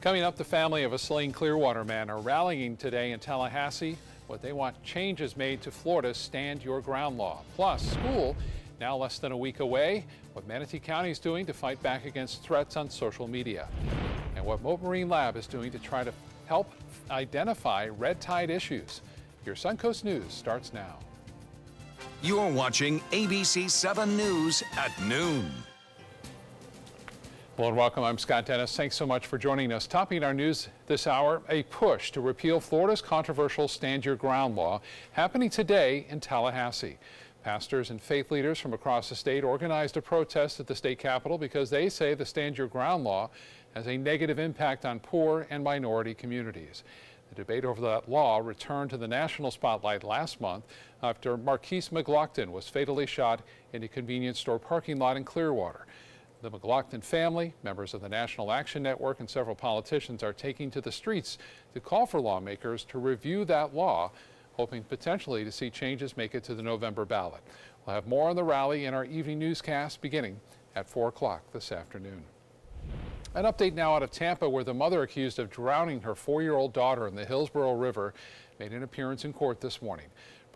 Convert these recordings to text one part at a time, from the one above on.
Coming up, the family of a slain Clearwater man are rallying today in Tallahassee. What they want changes made to Florida's Stand Your Ground law. Plus, school now less than a week away. What Manatee County is doing to fight back against threats on social media. And what Mote Marine Lab is doing to try to help identify red tide issues. Your Suncoast News starts now. You're watching ABC 7 News at noon. Hello and welcome. I'm Scott Dennis. Thanks so much for joining us. Topping our news this hour, a push to repeal Florida's controversial Stand Your Ground law happening today in Tallahassee. Pastors and faith leaders from across the state organized a protest at the state capitol because they say the Stand Your Ground law has a negative impact on poor and minority communities. The debate over that law returned to the national spotlight last month after Markeis McGlockton was fatally shot in a convenience store parking lot in Clearwater. The McGlockton family, members of the National Action Network, and several politicians are taking to the streets to call for lawmakers to review that law, hoping potentially to see changes make it to the November ballot. We'll have more on the rally in our evening newscast beginning at 4 o'clock this afternoon. An update now out of Tampa where the mother accused of drowning her four-year-old daughter in the Hillsborough River made an appearance in court this morning.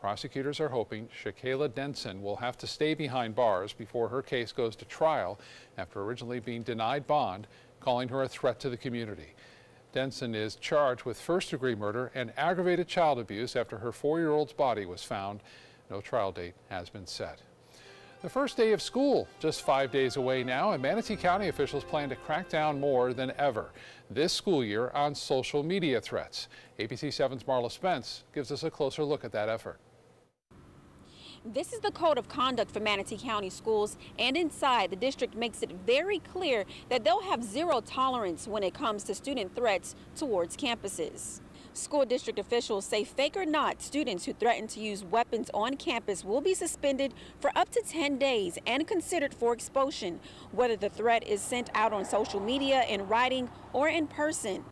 Prosecutors are hoping Shakayla Denson will have to stay behind bars before her case goes to trial after originally being denied bond, calling her a threat to the community. Denson is charged with first-degree murder and aggravated child abuse after her four-year-old's body was found. No trial date has been set. The first day of school, just five days away now, and Manatee County officials plan to crack down more than ever this school year on social media threats. ABC 7's Marla Spence gives us a closer look at that effort. This is the code of conduct for Manatee County schools, and inside, the district makes it very clear that they'll have zero tolerance when it comes to student threats towards campuses. School district officials say fake or not, students who threaten to use weapons on campus will be suspended for up to 10 days and considered for expulsion, whether the threat is sent out on social media, in writing, or in person.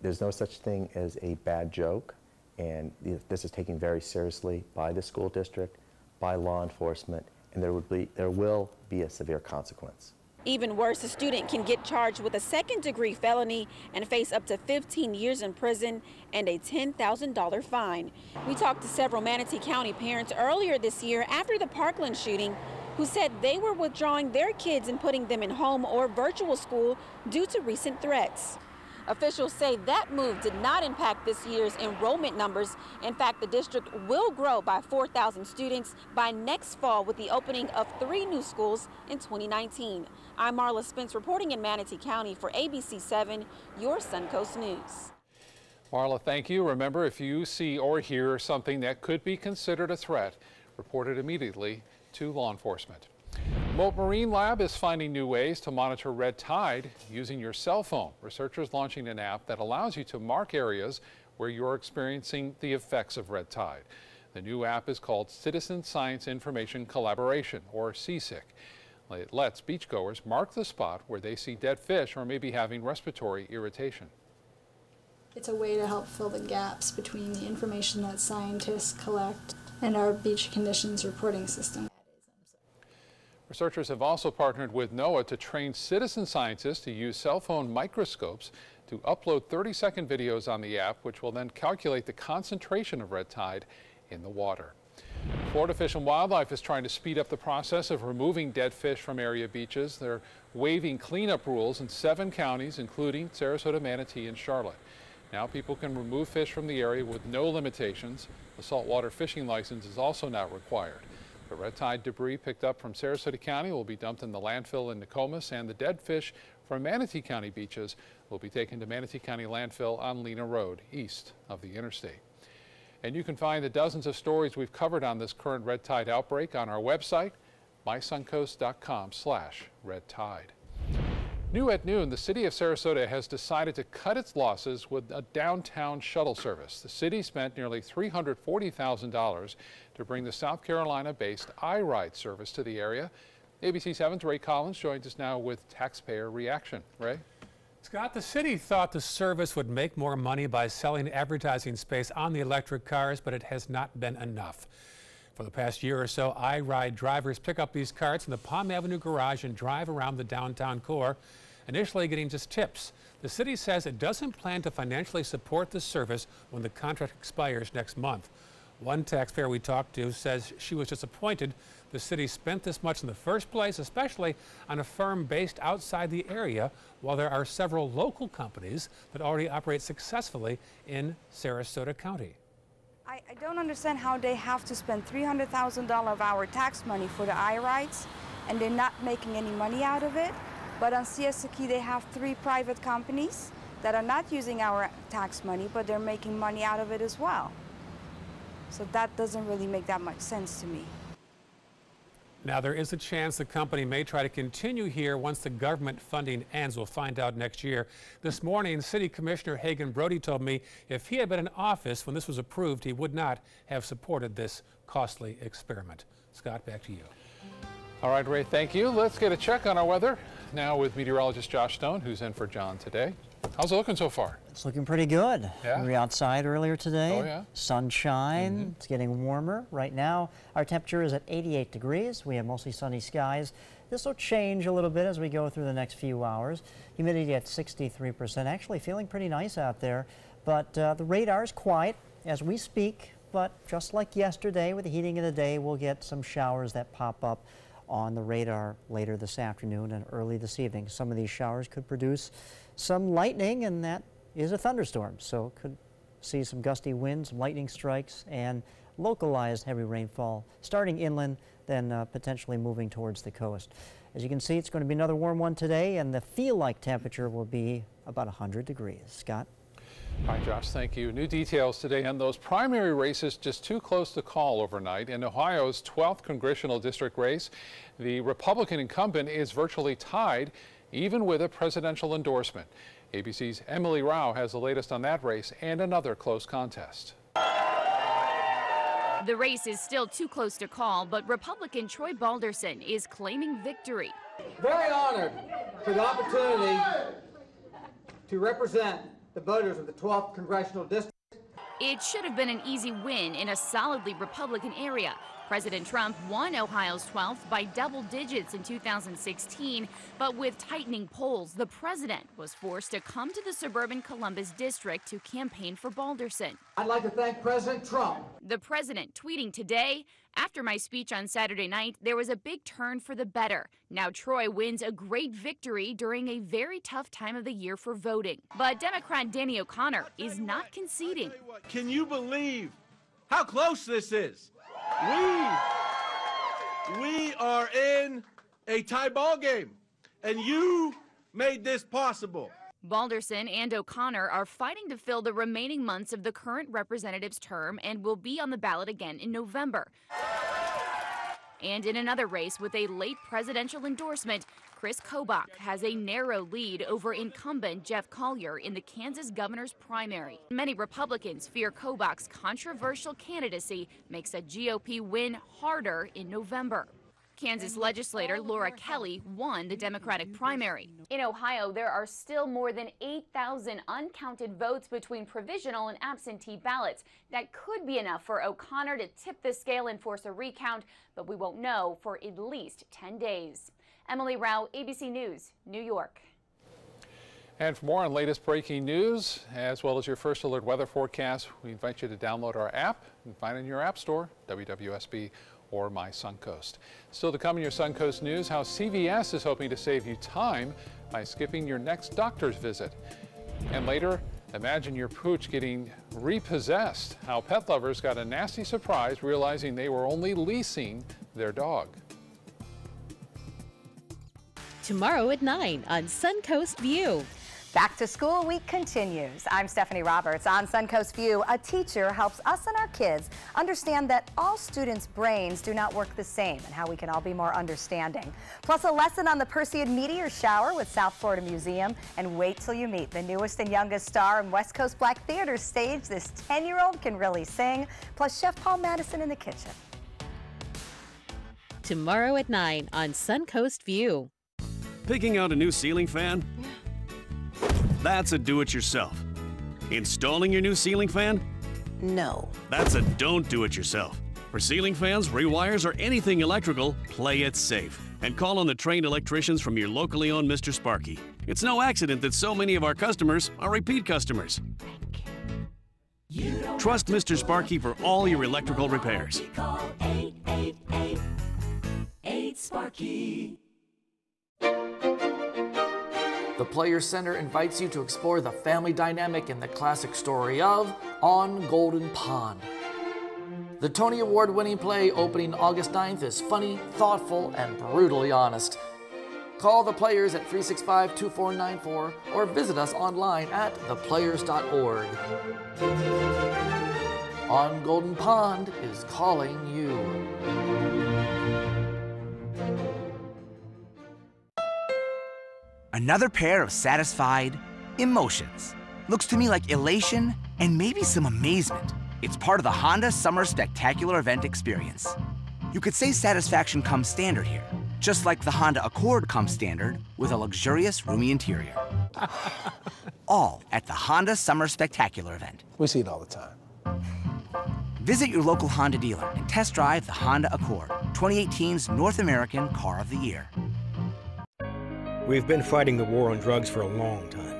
There's no such thing as a bad joke, and this is taken very seriously by the school district by law enforcement, and there, would be, there will be a severe consequence. Even worse, a student can get charged with a second degree felony and face up to 15 years in prison and a $10,000 fine. We talked to several Manatee County parents earlier this year after the Parkland shooting who said they were withdrawing their kids and putting them in home or virtual school due to recent threats. Officials say that move did not impact this year's enrollment numbers. In fact, the district will grow by 4,000 students by next fall with the opening of three new schools in 2019. I'm Marla Spence reporting in Manatee County for ABC 7, your Suncoast News. Marla, thank you. Remember, if you see or hear something that could be considered a threat, report it immediately to law enforcement. Mote Marine Lab is finding new ways to monitor red tide using your cell phone. Researchers launching an app that allows you to mark areas where you're experiencing the effects of red tide. The new app is called Citizen Science Information Collaboration, or CSIC. It lets beachgoers mark the spot where they see dead fish or may be having respiratory irritation. It's a way to help fill the gaps between the information that scientists collect and our beach conditions reporting system. Researchers have also partnered with NOAA to train citizen scientists to use cell phone microscopes to upload 30-second videos on the app, which will then calculate the concentration of red tide in the water. Florida Fish and Wildlife is trying to speed up the process of removing dead fish from area beaches. They're waiving cleanup rules in seven counties, including Sarasota, Manatee, and Charlotte. Now people can remove fish from the area with no limitations. A saltwater fishing license is also not required. The red tide debris picked up from Sarasota County will be dumped in the landfill in Nokomis, and the dead fish from Manatee County beaches will be taken to Manatee County landfill on Lena Road, east of the interstate. And you can find the dozens of stories we've covered on this current red tide outbreak on our website, mysuncoast.com slash red tide. New at noon, the city of Sarasota has decided to cut its losses with a downtown shuttle service. The city spent nearly $340,000 to bring the South Carolina-based iRide service to the area. ABC 7's Ray Collins joins us now with taxpayer reaction. Ray? Scott, the city thought the service would make more money by selling advertising space on the electric cars, but it has not been enough. For the past year or so, iRide drivers pick up these carts in the Palm Avenue garage and drive around the downtown core. Initially getting just tips. The city says it doesn't plan to financially support the service when the contract expires next month. One taxpayer we talked to says she was disappointed the city spent this much in the first place, especially on a firm based outside the area, while there are several local companies that already operate successfully in Sarasota County. I, I don't understand how they have to spend $300,000 of our tax money for the iRides and they're not making any money out of it. But on Key, they have three private companies that are not using our tax money, but they're making money out of it as well. So that doesn't really make that much sense to me. Now, there is a chance the company may try to continue here once the government funding ends. We'll find out next year. This morning, City Commissioner Hagen Brody told me if he had been in office when this was approved, he would not have supported this costly experiment. Scott, back to you. All right, Ray, thank you. Let's get a check on our weather now with meteorologist Josh Stone, who's in for John today. How's it looking so far? It's looking pretty good. Yeah? We were outside earlier today. Oh, yeah? Sunshine. Mm-hmm. It's getting warmer. Right now, our temperature is at 88 degrees. We have mostly sunny skies. This will change a little bit as we go through the next few hours. Humidity at 63%. Actually, feeling pretty nice out there. But uh, the radar is quiet as we speak. But just like yesterday, with the heating of the day, we'll get some showers that pop up on the radar later this afternoon and early this evening. Some of these showers could produce some lightning, and that is a thunderstorm. So could see some gusty winds, lightning strikes, and localized heavy rainfall starting inland, then uh, potentially moving towards the coast. As you can see, it's going to be another warm one today, and the feel-like temperature will be about 100 degrees. Scott? All right, Josh, thank you. New details today on those primary races just too close to call overnight. In Ohio's 12th congressional district race, the Republican incumbent is virtually tied, even with a presidential endorsement. ABC's Emily Rao has the latest on that race and another close contest. The race is still too close to call, but Republican Troy Balderson is claiming victory. Very honored for the opportunity to represent the voters of the 12th Congressional District. It should have been an easy win in a solidly Republican area. President Trump won Ohio's 12th by double digits in 2016, but with tightening polls, the president was forced to come to the suburban Columbus district to campaign for Balderson. I'd like to thank President Trump. The president tweeting today, after my speech on Saturday night, there was a big turn for the better. Now Troy wins a great victory during a very tough time of the year for voting. But Democrat Danny O'Connor is not conceding. Can you believe how close this is? We we are in a tie ball game, and you made this possible. Balderson and O'Connor are fighting to fill the remaining months of the current representative's term and will be on the ballot again in November. And in another race with a late presidential endorsement, Chris Kobach has a narrow lead over incumbent Jeff Colyer in the Kansas governor's primary. Many Republicans fear Kobach's controversial candidacy makes a GOP win harder in November. Kansas legislator Laura Kelly won the Democratic primary. In Ohio, there are still more than 8,000 uncounted votes between provisional and absentee ballots. That could be enough for O'Connor to tip the scale and force a recount, but we won't know for at least 10 days. Emily Rao, ABC News, New York. And for more on latest breaking news, as well as your first alert weather forecast, we invite you to download our app and find it in your app store, WWSB or My Suncoast. Still to come in your Suncoast news, how CVS is hoping to save you time by skipping your next doctor's visit. And later, imagine your pooch getting repossessed, how pet lovers got a nasty surprise realizing they were only leasing their dog. Tomorrow at 9 on Suncoast View. Back to school week continues. I'm Stephanie Roberts. On Suncoast View, a teacher helps us and our kids understand that all students' brains do not work the same and how we can all be more understanding. Plus, a lesson on the Perseid meteor shower with South Florida Museum. And wait till you meet the newest and youngest star in West Coast Black Theater stage. This 10 year old can really sing. Plus, Chef Paul Madison in the kitchen. Tomorrow at 9 on Suncoast View. Picking out a new ceiling fan? That's a do it yourself. Installing your new ceiling fan? No. That's a don't do it yourself. For ceiling fans, rewires, or anything electrical, play it safe. And call on the trained electricians from your locally owned Mr. Sparky. It's no accident that so many of our customers are repeat customers. Trust Mr. Sparky for all your electrical repairs. 8 Sparky. The Players Center invites you to explore the family dynamic in the classic story of On Golden Pond. The Tony Award winning play opening August 9th is funny, thoughtful, and brutally honest. Call the players at 365 2494 or visit us online at theplayers.org. On Golden Pond is calling you. Another pair of satisfied emotions. Looks to me like elation and maybe some amazement. It's part of the Honda Summer Spectacular event experience. You could say satisfaction comes standard here, just like the Honda Accord comes standard with a luxurious, roomy interior. all at the Honda Summer Spectacular event. We see it all the time. Visit your local Honda dealer and test drive the Honda Accord, 2018's North American Car of the Year. We've been fighting the war on drugs for a long time.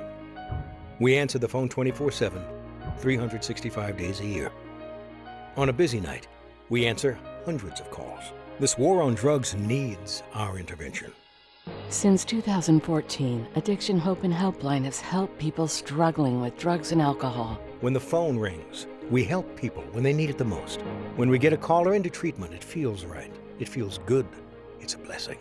We answer the phone 24 7, 365 days a year. On a busy night, we answer hundreds of calls. This war on drugs needs our intervention. Since 2014, Addiction Hope and Helpline has helped people struggling with drugs and alcohol. When the phone rings, we help people when they need it the most. When we get a caller into treatment, it feels right. It feels good. It's a blessing.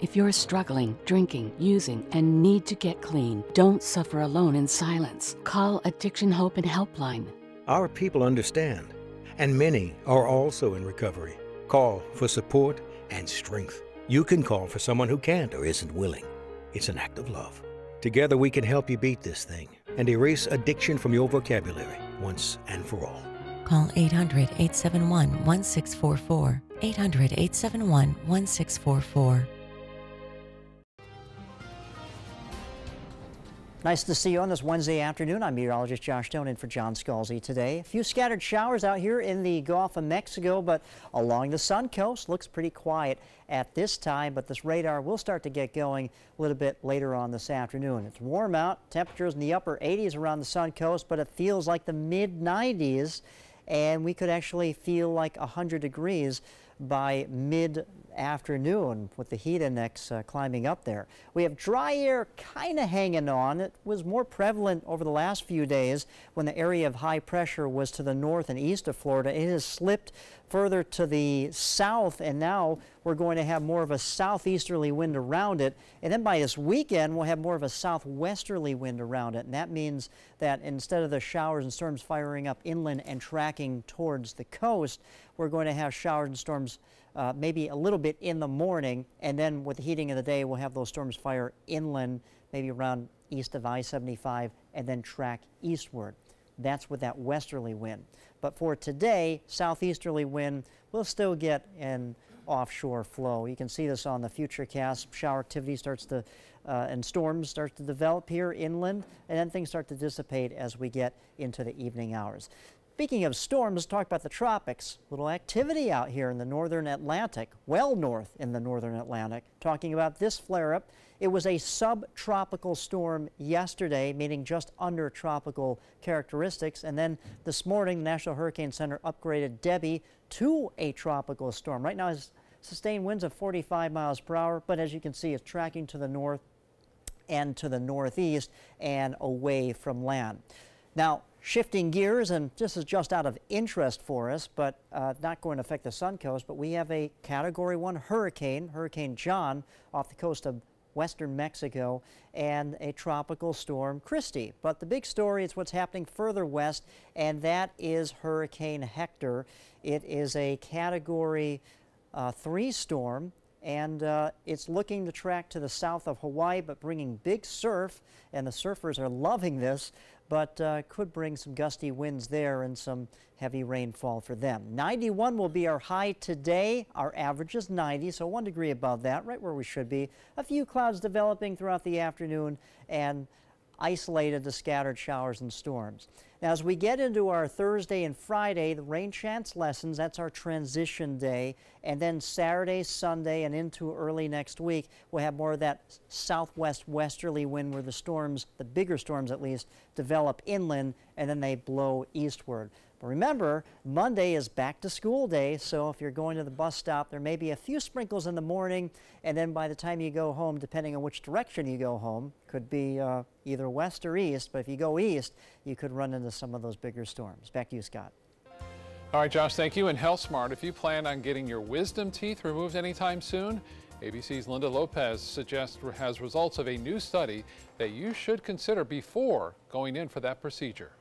If you're struggling, drinking, using, and need to get clean, don't suffer alone in silence. Call Addiction Hope and Helpline. Our people understand, and many are also in recovery. Call for support and strength. You can call for someone who can't or isn't willing. It's an act of love. Together we can help you beat this thing and erase addiction from your vocabulary once and for all. Call 800 871 1644. 800 871 1644. Nice to see you on this Wednesday afternoon. I'm meteorologist Josh Stone in for John Scalzi today. A few scattered showers out here in the Gulf of Mexico, but along the sun coast looks pretty quiet at this time, but this radar will start to get going a little bit later on this afternoon. It's warm out, temperatures in the upper 80s around the sun coast, but it feels like the mid 90s, and we could actually feel like 100 degrees by mid afternoon with the heat index uh, climbing up there. We have dry air kind of hanging on. It was more prevalent over the last few days when the area of high pressure was to the north and east of Florida. It has slipped further to the south and now we're going to have more of a southeasterly wind around it and then by this weekend we'll have more of a southwesterly wind around it and that means that instead of the showers and storms firing up inland and tracking towards the coast we're going to have showers and storms uh, maybe a little bit in the morning, and then with the heating of the day, we'll have those storms fire inland, maybe around east of I-75, and then track eastward. That's with that westerly wind. But for today, southeasterly wind, we'll still get an offshore flow. You can see this on the futurecast. Shower activity starts to, uh, and storms start to develop here inland, and then things start to dissipate as we get into the evening hours. Speaking of storms, talk about the tropics. Little activity out here in the northern Atlantic, well north in the northern Atlantic. Talking about this flare-up, it was a subtropical storm yesterday, meaning just under tropical characteristics. And then this morning, the National Hurricane Center upgraded Debbie to a tropical storm. Right now, it's sustained winds of 45 miles per hour, but as you can see, it's tracking to the north and to the northeast and away from land. Now, Shifting gears, and this is just out of interest for us, but uh, not going to affect the Sun Coast, but we have a Category 1 hurricane, Hurricane John, off the coast of western Mexico, and a tropical storm, Kristy. But the big story is what's happening further west, and that is Hurricane Hector. It is a Category uh, 3 storm, and uh, it's looking to track to the south of Hawaii, but bringing big surf, and the surfers are loving this but uh, could bring some gusty winds there and some heavy rainfall for them. 91 will be our high today. Our average is 90, so one degree above that, right where we should be. A few clouds developing throughout the afternoon and isolated to scattered showers and storms. Now, as we get into our Thursday and Friday, the rain chance lessons, that's our transition day. And then Saturday, Sunday, and into early next week, we'll have more of that southwest westerly wind where the storms, the bigger storms at least, develop inland and then they blow eastward. Remember, Monday is back to school day, so if you're going to the bus stop, there may be a few sprinkles in the morning, and then by the time you go home, depending on which direction you go home, could be uh, either west or east, but if you go east, you could run into some of those bigger storms. Back to you, Scott. All right, Josh, thank you. And Health Smart, if you plan on getting your wisdom teeth removed anytime soon, ABC's Linda Lopez suggests has results of a new study that you should consider before going in for that procedure.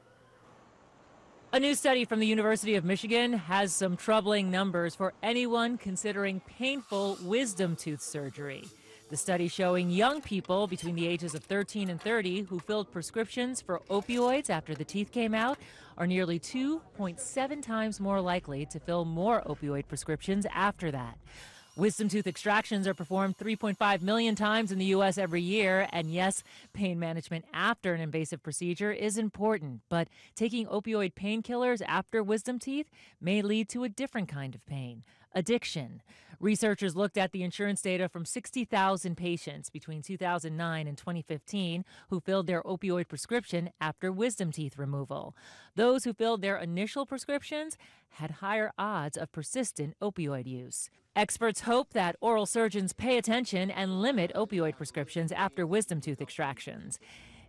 A new study from the University of Michigan has some troubling numbers for anyone considering painful wisdom tooth surgery. The study showing young people between the ages of 13 and 30 who filled prescriptions for opioids after the teeth came out are nearly 2.7 times more likely to fill more opioid prescriptions after that. Wisdom tooth extractions are performed 3.5 million times in the U.S. every year. And yes, pain management after an invasive procedure is important. But taking opioid painkillers after wisdom teeth may lead to a different kind of pain addiction. Researchers looked at the insurance data from 60,000 patients between 2009 and 2015 who filled their opioid prescription after wisdom teeth removal. Those who filled their initial prescriptions had higher odds of persistent opioid use. Experts hope that oral surgeons pay attention and limit opioid prescriptions after wisdom tooth extractions.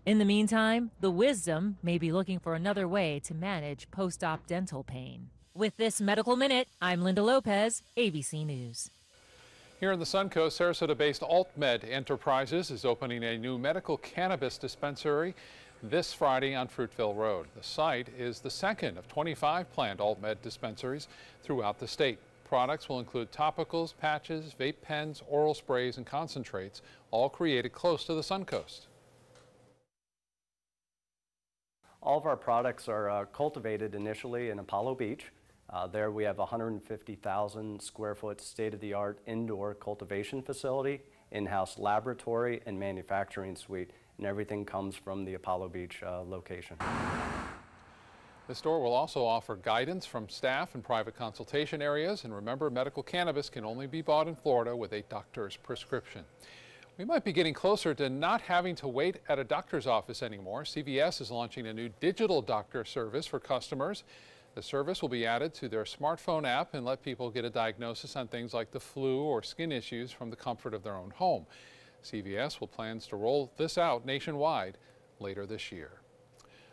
In the meantime, the wisdom may be looking for another way to manage post op dental pain. With this Medical Minute, I'm Linda Lopez, ABC News. Here in the Suncoast, Sarasota-based AltMed Enterprises is opening a new medical cannabis dispensary this Friday on Fruitville Road. The site is the second of 25 planned AltMed dispensaries throughout the state. Products will include topicals, patches, vape pens, oral sprays, and concentrates, all created close to the Suncoast. All of our products are uh, cultivated initially in Apollo Beach. Uh, there we have 150,000 square foot state-of-the-art indoor cultivation facility, in-house laboratory, and manufacturing suite, and everything comes from the Apollo Beach uh, location. The store will also offer guidance from staff and private consultation areas. And remember, medical cannabis can only be bought in Florida with a doctor's prescription. We might be getting closer to not having to wait at a doctor's office anymore. CVS is launching a new digital doctor service for customers. The service will be added to their smartphone app and let people get a diagnosis on things like the flu or skin issues from the comfort of their own home. CVS will plans to roll this out nationwide later this year.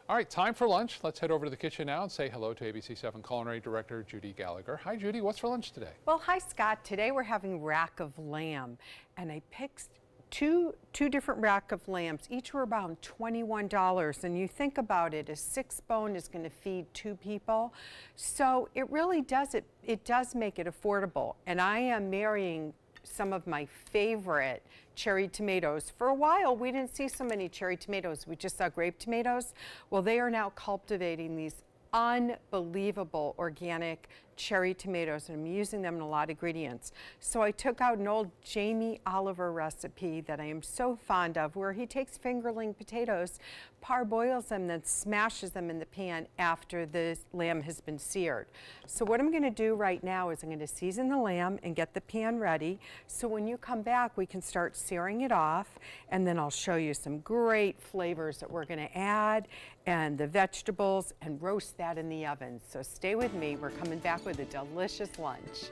All right, time for lunch. Let's head over to the kitchen now and say hello to ABC7 Culinary Director Judy Gallagher. Hi, Judy. What's for lunch today? Well, hi, Scott. Today we're having rack of lamb, and I picked two two different rack of lambs. Each were about $21, and you think about it, a six bone is going to feed two people. So it really does it. It does make it affordable, and I am marrying some of my favorite cherry tomatoes. For a while, we didn't see so many cherry tomatoes. We just saw grape tomatoes. Well, they are now cultivating these unbelievable organic cherry tomatoes and I'm using them in a lot of ingredients. So I took out an old Jamie Oliver recipe that I am so fond of where he takes fingerling potatoes, parboils them, then smashes them in the pan after the lamb has been seared. So what I'm going to do right now is I'm going to season the lamb and get the pan ready. So when you come back, we can start searing it off and then I'll show you some great flavors that we're going to add and the vegetables and roast that in the oven. So stay with me. We're coming back with with a delicious lunch.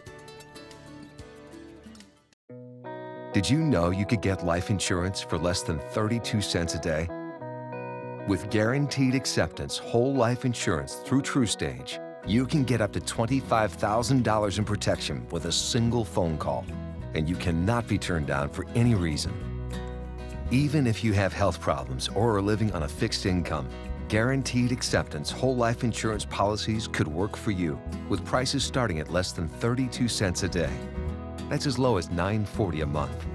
Did you know you could get life insurance for less than 32 cents a day? With guaranteed acceptance whole life insurance through TruStage, you can get up to $25,000 in protection with a single phone call, and you cannot be turned down for any reason. Even if you have health problems or are living on a fixed income, Guaranteed acceptance whole life insurance policies could work for you with prices starting at less than 32 cents a day. That's as low as $9.40 a month.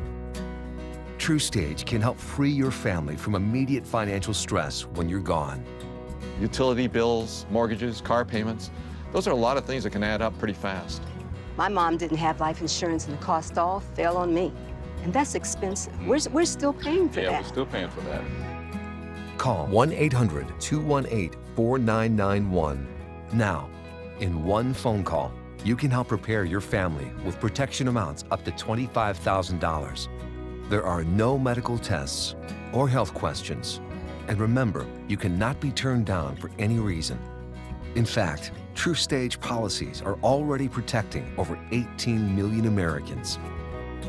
TruStage can help free your family from immediate financial stress when you're gone. Utility bills, mortgages, car payments, those are a lot of things that can add up pretty fast. My mom didn't have life insurance and the cost all fell on me. And that's expensive. We're, we're still paying for yeah, that. Yeah, we're still paying for that. Call 1 800 218 4991. Now, in one phone call, you can help prepare your family with protection amounts up to $25,000. There are no medical tests or health questions. And remember, you cannot be turned down for any reason. In fact, TruStage policies are already protecting over 18 million Americans.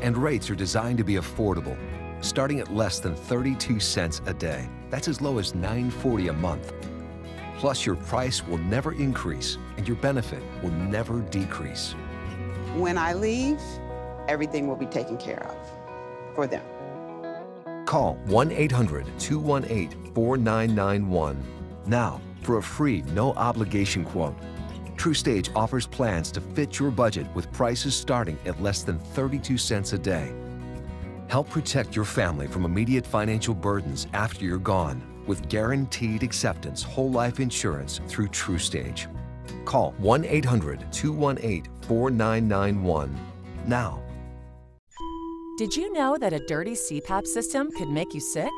And rates are designed to be affordable, starting at less than 32 cents a day. That's as low as $9.40 a month. Plus, your price will never increase and your benefit will never decrease. When I leave, everything will be taken care of for them. Call 1 800 218 4991 now for a free, no obligation quote. TruStage offers plans to fit your budget with prices starting at less than 32 cents a day. Help protect your family from immediate financial burdens after you're gone with guaranteed acceptance whole life insurance through TruStage. Call 1 800 218 4991 now. Did you know that a dirty CPAP system could make you sick?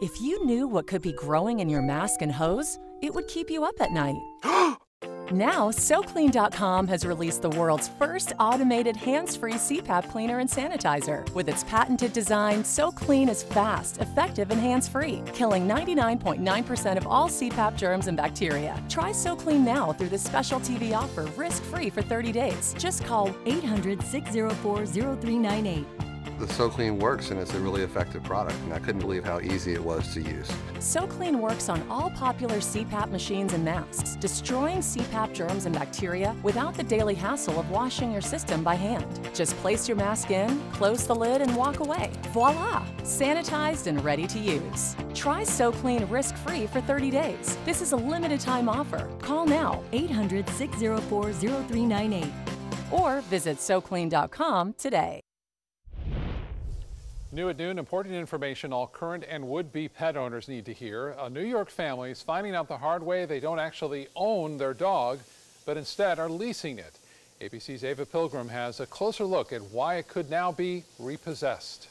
If you knew what could be growing in your mask and hose, it would keep you up at night. Now, SoClean.com has released the world's first automated hands-free CPAP cleaner and sanitizer. With its patented design, SoClean is fast, effective, and hands-free, killing 99.9% of all CPAP germs and bacteria. Try SoClean now through this special TV offer, risk-free for 30 days. Just call 800-604-0398. The SoClean works and it's a really effective product, and I couldn't believe how easy it was to use. SoClean works on all popular CPAP machines and masks, destroying CPAP germs and bacteria without the daily hassle of washing your system by hand. Just place your mask in, close the lid, and walk away. Voila! Sanitized and ready to use. Try SoClean risk-free for 30 days. This is a limited time offer. Call now 800-604-0398 or visit SoClean.com today. New at noon, important information all current and would-be pet owners need to hear. A New York family is finding out the hard way they don't actually own their dog, but instead are leasing it. ABC's Ava Pilgrim has a closer look at why it could now be repossessed.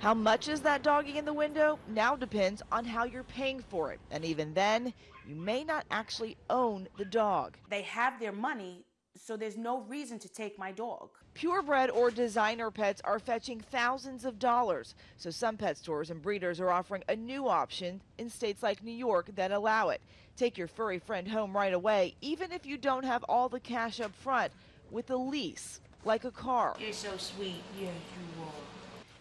How much is that doggy in the window now depends on how you're paying for it. And even then, you may not actually own the dog. They have their money, so there's no reason to take my dog. Purebred or designer pets are fetching thousands of dollars. So some pet stores and breeders are offering a new option in states like New York that allow it. Take your furry friend home right away, even if you don't have all the cash up front, with a lease, like a car. You're so sweet. Yeah, you are.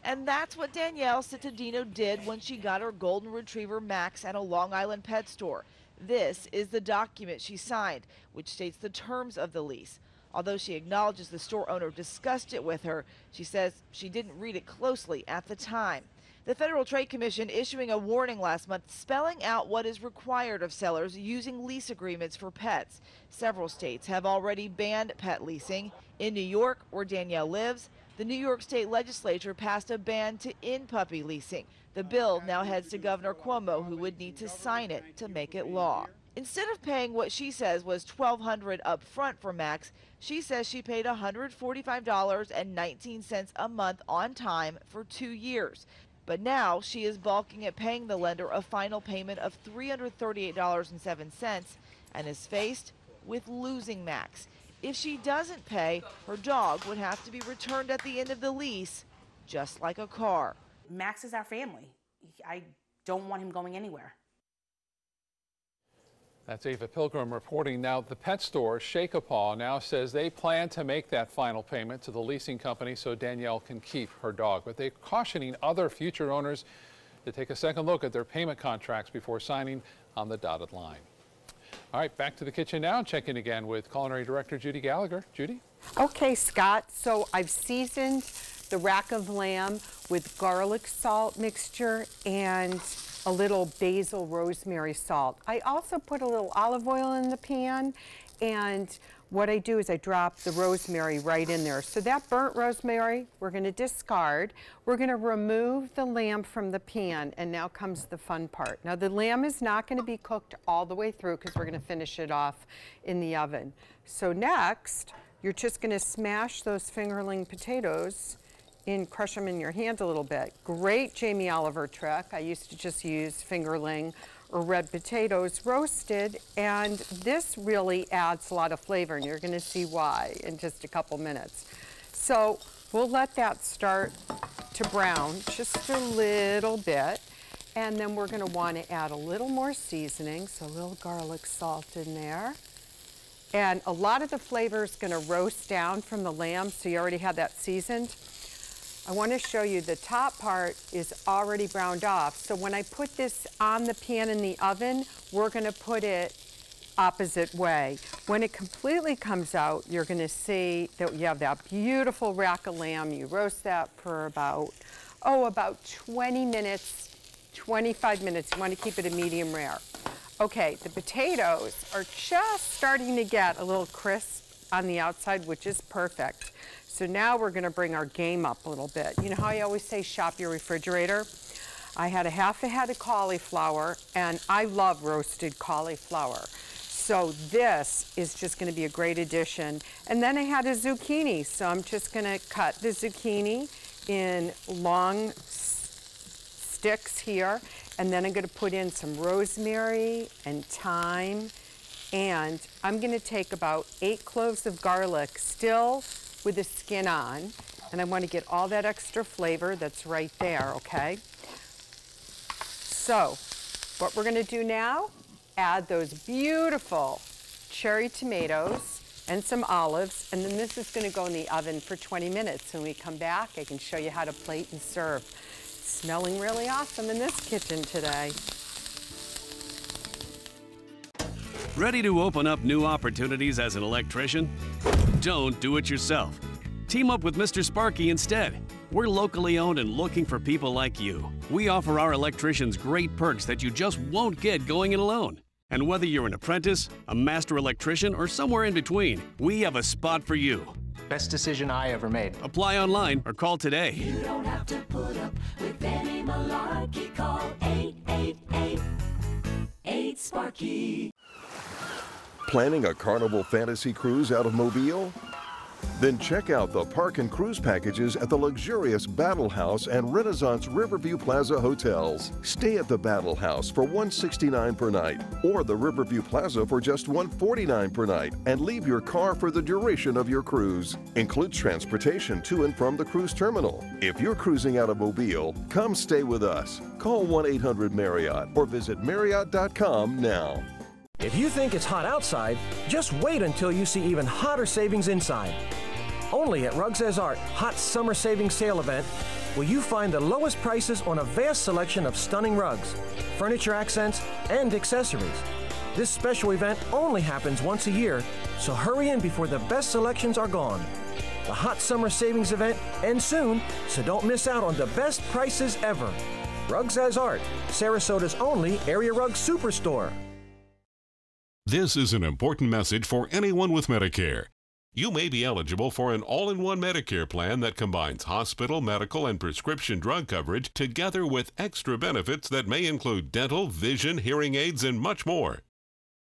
And that's what Danielle Cittadino did when she got her golden retriever Max at a Long Island pet store. This is the document she signed, which states the terms of the lease. Although she acknowledges the store owner discussed it with her, she says she didn't read it closely at the time. The Federal Trade Commission issuing a warning last month spelling out what is required of sellers using lease agreements for pets. Several states have already banned pet leasing. In New York, where Danielle lives, the New York State legislature passed a ban to in puppy leasing. The bill now heads to Governor Cuomo, who would need to sign it to make it law. Instead of paying what she says was 1,200 up front for Max, she says she paid $145.19 a month on time for two years. But now she is balking at paying the lender a final payment of $338.07 and is faced with losing Max. If she doesn't pay, her dog would have to be returned at the end of the lease, just like a car. Max is our family. I don't want him going anywhere. That's Ava Pilgrim reporting. Now, the pet store, Shake a Paw, now says they plan to make that final payment to the leasing company so Danielle can keep her dog. But they're cautioning other future owners to take a second look at their payment contracts before signing on the dotted line. All right, back to the kitchen now. Check in again with Culinary Director Judy Gallagher. Judy? Okay, Scott. So I've seasoned the rack of lamb with garlic salt mixture and a little basil rosemary salt. I also put a little olive oil in the pan and what I do is I drop the rosemary right in there. So that burnt rosemary, we're gonna discard. We're gonna remove the lamb from the pan and now comes the fun part. Now the lamb is not gonna be cooked all the way through because we're gonna finish it off in the oven. So next, you're just gonna smash those fingerling potatoes and crush them in your hand a little bit. Great Jamie Oliver trick. I used to just use fingerling or red potatoes roasted, and this really adds a lot of flavor, and you're gonna see why in just a couple minutes. So we'll let that start to brown just a little bit. And then we're gonna wanna add a little more seasoning, so a little garlic salt in there. And a lot of the flavor is gonna roast down from the lamb, so you already have that seasoned. I wanna show you the top part is already browned off. So when I put this on the pan in the oven, we're gonna put it opposite way. When it completely comes out, you're gonna see that you have that beautiful rack of lamb. You roast that for about, oh, about 20 minutes 25 minutes. You want to keep it a medium rare. Okay, the potatoes are just starting to get a little crisp on the outside, which is perfect. So now we're going to bring our game up a little bit. You know how I always say shop your refrigerator? I had a half a head of cauliflower, and I love roasted cauliflower. So this is just going to be a great addition. And then I had a zucchini, so I'm just going to cut the zucchini in long sticks here. And then I'm gonna put in some rosemary and thyme. And I'm gonna take about eight cloves of garlic, still with the skin on. And I wanna get all that extra flavor that's right there, okay? So, what we're gonna do now, add those beautiful cherry tomatoes and some olives, and then this is gonna go in the oven for 20 minutes. When we come back, I can show you how to plate and serve smelling really awesome in this kitchen today. Ready to open up new opportunities as an electrician? Don't do it yourself. Team up with Mr. Sparky instead. We're locally owned and looking for people like you. We offer our electricians great perks that you just won't get going it alone. And whether you're an apprentice, a master electrician, or somewhere in between, we have a spot for you. Best decision I ever made. Apply online or call today. You don't have to put up with any malarkey. Call 888-8 Planning a Carnival Fantasy Cruise out of Mobile? Then check out the park and cruise packages at the luxurious Battle House and Renaissance Riverview Plaza hotels. Stay at the Battle House for 169 per night or the Riverview Plaza for just 149 per night and leave your car for the duration of your cruise. Includes transportation to and from the cruise terminal. If you're cruising out of Mobile, come stay with us. Call 1-800-MARRIOTT or visit marriott.com now. If you think it's hot outside, just wait until you see even hotter savings inside. Only at Rugs As Art Hot Summer Savings Sale event will you find the lowest prices on a vast selection of stunning rugs, furniture accents, and accessories. This special event only happens once a year, so hurry in before the best selections are gone. The Hot Summer Savings event ends soon, so don't miss out on the best prices ever. Rugs As Art, Sarasota's only area rug superstore. This is an important message for anyone with Medicare. You may be eligible for an all in one Medicare plan that combines hospital, medical, and prescription drug coverage together with extra benefits that may include dental, vision, hearing aids, and much more.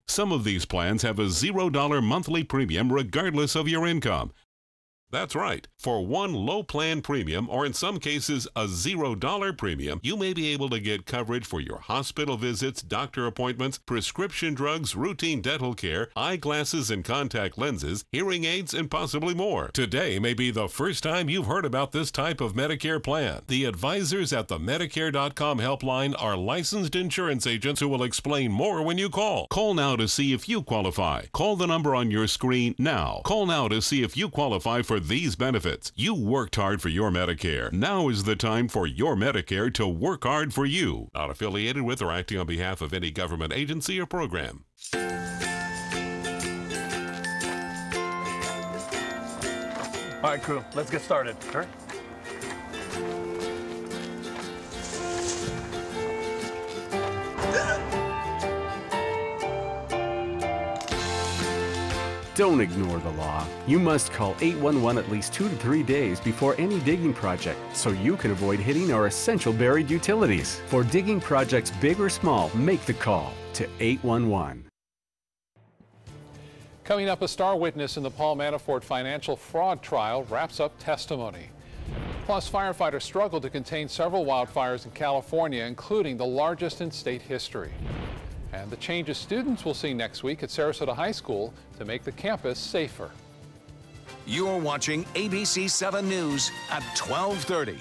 Some of these plans have a $0 monthly premium regardless of your income, that's right. For one low plan premium, or in some cases a $0 premium, you may be able to get coverage for your hospital visits, doctor appointments, prescription drugs, routine dental care, eyeglasses and contact lenses, hearing aids, and possibly more. Today may be the first time you've heard about this type of Medicare plan. The advisors at the Medicare.com helpline are licensed insurance agents who will explain more when you call. Call now to see if you qualify. Call the number on your screen now. Call now to see if you qualify for these benefits. You worked hard for your Medicare. Now is the time for your Medicare to work hard for you. Not affiliated with or acting on behalf of any government agency or program. All right, crew, let's get started. Sure. Don't ignore the law. You must call 811 at least two to three days before any digging project so you can avoid hitting our essential buried utilities. For digging projects big or small, make the call to 811. Coming up, a star witness in the Paul Manafort financial fraud trial wraps up testimony. Plus, firefighters struggled to contain several wildfires in California, including the largest in state history. And the changes students will see next week at Sarasota High School to make the campus safer. You're watching ABC 7 News at 1230.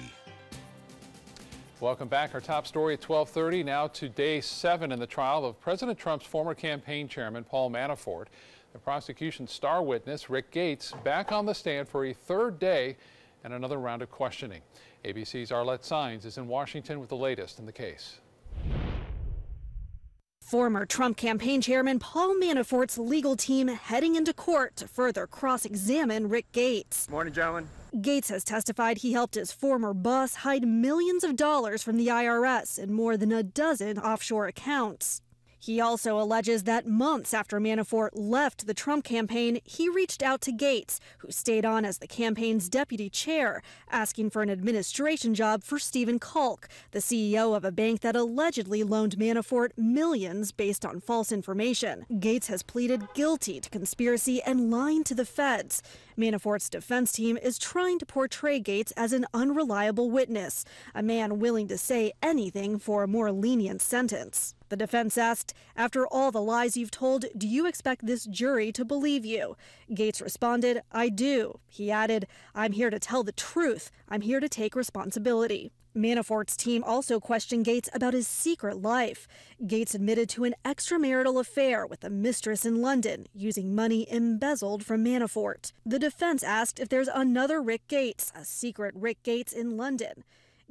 Welcome back. Our top story at 1230. Now to day seven in the trial of President Trump's former campaign chairman, Paul Manafort. The prosecution's star witness, Rick Gates, back on the stand for a third day and another round of questioning. ABC's Arlette Saenz is in Washington with the latest in the case. Former Trump campaign chairman Paul Manafort's legal team heading into court to further cross examine Rick Gates. Morning, gentlemen. Gates has testified he helped his former boss hide millions of dollars from the IRS in more than a dozen offshore accounts. He also alleges that months after Manafort left the Trump campaign, he reached out to Gates, who stayed on as the campaign's deputy chair, asking for an administration job for Stephen Calk, the CEO of a bank that allegedly loaned Manafort millions based on false information. Gates has pleaded guilty to conspiracy and lying to the feds. Manafort's defense team is trying to portray Gates as an unreliable witness, a man willing to say anything for a more lenient sentence. The defense asked, After all the lies you've told, do you expect this jury to believe you? Gates responded, I do. He added, I'm here to tell the truth. I'm here to take responsibility. Manafort's team also questioned Gates about his secret life. Gates admitted to an extramarital affair with a mistress in London using money embezzled from Manafort. The defense asked if there's another Rick Gates, a secret Rick Gates in London.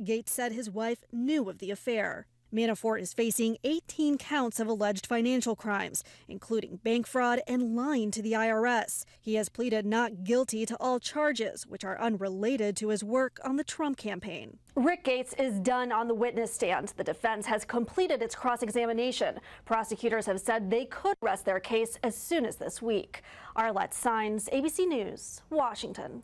Gates said his wife knew of the affair. Manafort is facing 18 counts of alleged financial crimes, including bank fraud and lying to the IRS. He has pleaded not guilty to all charges, which are unrelated to his work on the Trump campaign. Rick Gates is done on the witness stand. The defense has completed its cross examination. Prosecutors have said they could rest their case as soon as this week. Arlette Saenz, ABC News, Washington.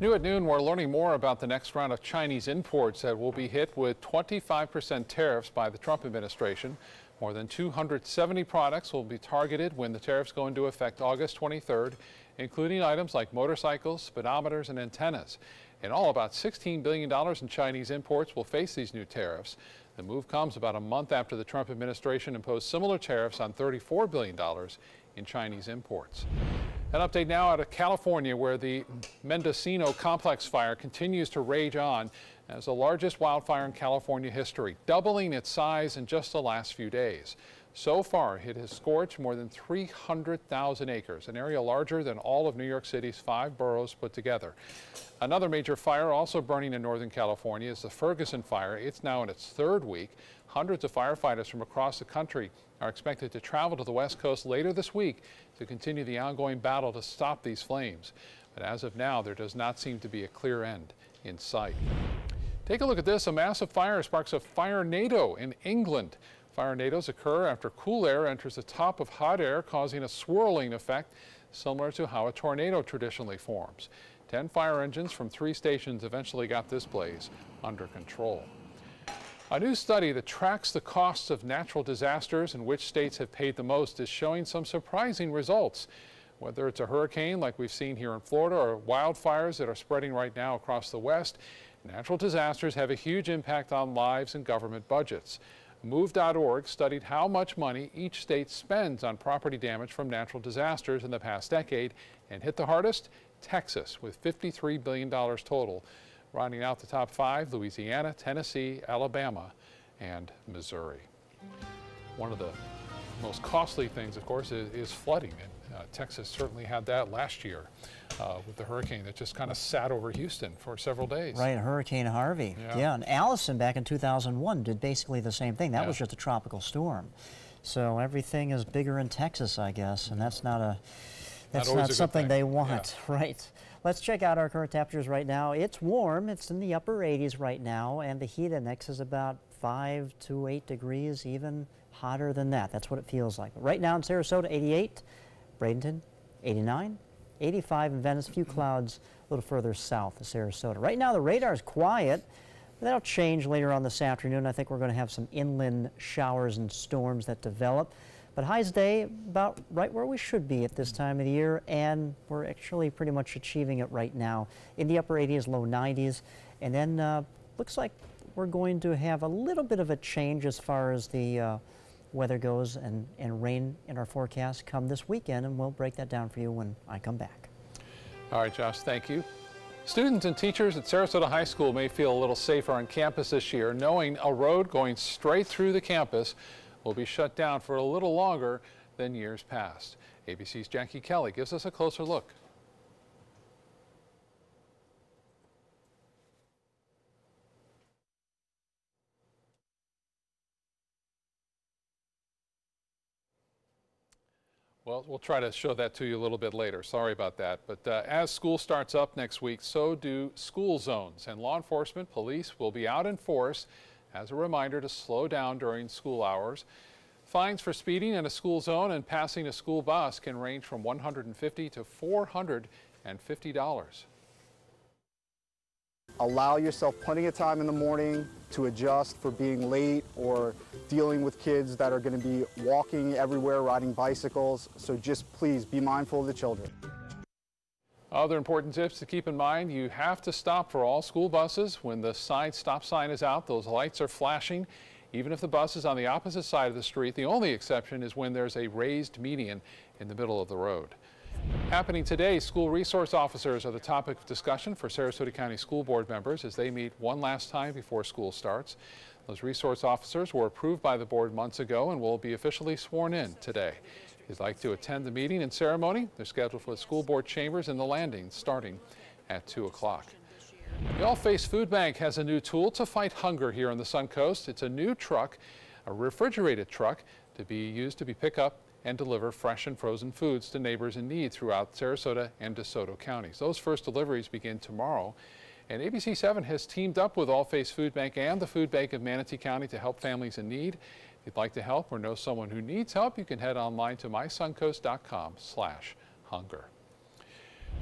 New at noon, we're learning more about the next round of Chinese imports that will be hit with 25% tariffs by the Trump administration. More than 270 products will be targeted when the tariffs go into effect August 23rd, including items like motorcycles, speedometers, and antennas. In all, about $16 billion in Chinese imports will face these new tariffs. The move comes about a month after the Trump administration imposed similar tariffs on $34 billion in Chinese imports. An update now out of California where the Mendocino complex fire continues to rage on as the largest wildfire in California history, doubling its size in just the last few days. So far, it has scorched more than 300,000 acres, an area larger than all of New York City's five boroughs put together. Another major fire also burning in Northern California is the Ferguson fire. It's now in its third week. Hundreds of firefighters from across the country are expected to travel to the West Coast later this week to continue the ongoing battle to stop these flames. But as of now, there does not seem to be a clear end in sight. Take a look at this. A massive fire sparks a firenado in England. Firenados occur after cool air enters the top of hot air, causing a swirling effect similar to how a tornado traditionally forms. Ten fire engines from three stations eventually got this blaze under control. A new study that tracks the costs of natural disasters and which states have paid the most is showing some surprising results. Whether it's a hurricane like we've seen here in Florida or wildfires that are spreading right now across the West, natural disasters have a huge impact on lives and government budgets. Move.org studied how much money each state spends on property damage from natural disasters in the past decade and hit the hardest Texas with $53 billion total. Rounding out the top five, Louisiana, Tennessee, Alabama, and Missouri. One of the most costly things, of course, is, is flooding. Uh, Texas certainly had that last year uh, with the hurricane that just kind of sat over Houston for several days. Right, Hurricane Harvey. Yeah. Yeah, and Allison back in 2001 did basically the same thing. That Yeah. was just a tropical storm. So everything is bigger in Texas, I guess, and that's not a that's always not something they want, right? Let's check out our current temperatures right now. It's warm. It's in the upper 80s right now, and the heat index is about 5 to 8 degrees, even hotter than that. That's what it feels like. Right now in Sarasota, 88, Bradenton, 89, 85 in Venice, a few clouds a little further south of Sarasota. Right now the radar is quiet. That'll change later on this afternoon. I think we're going to have some inland showers and storms that develop. But highs today about right where we should be at this time of the year, and we're actually pretty much achieving it right now. In the upper 80s, low 90s, and then uh, looks like we're going to have a little bit of a change as far as the uh, weather goes and, and rain in our forecast come this weekend, and we'll break that down for you when I come back. All right, Josh, thank you. Students and teachers at Sarasota High School may feel a little safer on campus this year knowing a road going straight through the campus will be shut down for a little longer than years past. ABC's Jackie Kelly gives us a closer look. Well, we'll try to show that to you a little bit later. Sorry about that. But uh, as school starts up next week, so do school zones. And law enforcement, police will be out in force as a reminder to slow down during school hours. Fines for speeding in a school zone and passing a school bus can range from 150 to $450 allow yourself plenty of time in the morning to adjust for being late or dealing with kids that are going to be walking everywhere, riding bicycles. So just please be mindful of the children. Other important tips to keep in mind, you have to stop for all school buses. When the side stop sign is out, those lights are flashing. Even if the bus is on the opposite side of the street, the only exception is when there's a raised median in the middle of the road. Happening today, school resource officers are the topic of discussion for Sarasota County School Board members as they meet one last time before school starts. Those resource officers were approved by the board months ago and will be officially sworn in today. If you'd like to attend the meeting and ceremony, they're scheduled for the school board chambers in the landing starting at 2 o'clock. The All Faiths Food Bank has a new tool to fight hunger here on the Suncoast. It's a new truck, a refrigerated truck, to be used to be pick up and deliver fresh and frozen foods to neighbors in need throughout Sarasota and DeSoto counties. Those first deliveries begin tomorrow. And ABC7 has teamed up with All Faiths Food Bank and the Food Bank of Manatee County to help families in need. If you'd like to help or know someone who needs help, you can head online to mysuncoast.com slash hunger.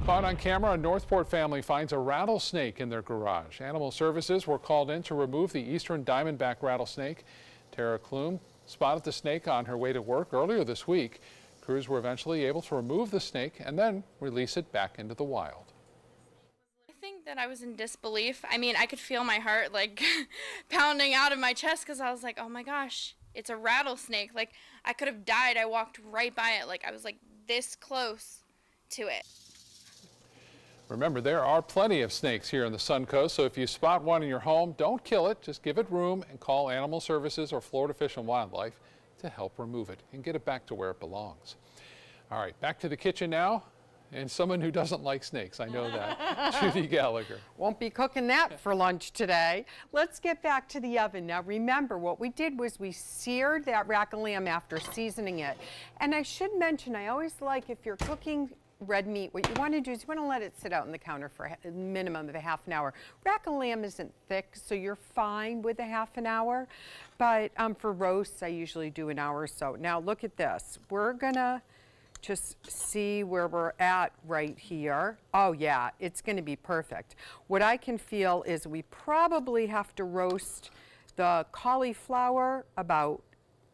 Caught on camera, a North Port family finds a rattlesnake in their garage. Animal services were called in to remove the eastern diamondback rattlesnake. Tara Klum spotted the snake on her way to work earlier this week. Crews were eventually able to remove the snake and then release it back into the wild. I think that I was in disbelief. I mean, I could feel my heart like pounding out of my chest because I was like, oh my gosh, it's a rattlesnake. Like, I could have died. I walked right by it. Like, I was like this close to it. Remember, there are plenty of snakes here in the Suncoast, so if you spot one in your home, don't kill it. Just give it room and call Animal Services or Florida Fish and Wildlife to help remove it and get it back to where it belongs. All right, back to the kitchen now. And someone who doesn't like snakes, I know that. Judy Gallagher. Won't be cooking that for lunch today. Let's get back to the oven. Now remember, what we did was we seared that rack of lamb after seasoning it. And I should mention, I always like if you're cooking red meat, what you want to do is you want to let it sit out on the counter for a minimum of a half an hour. Rack of lamb isn't thick, so you're fine with a half an hour. But um, for roasts, I usually do an hour or so. Now look at this. We're going to just see where we're at right here. Oh yeah, it's going to be perfect. What I can feel is we probably have to roast the cauliflower about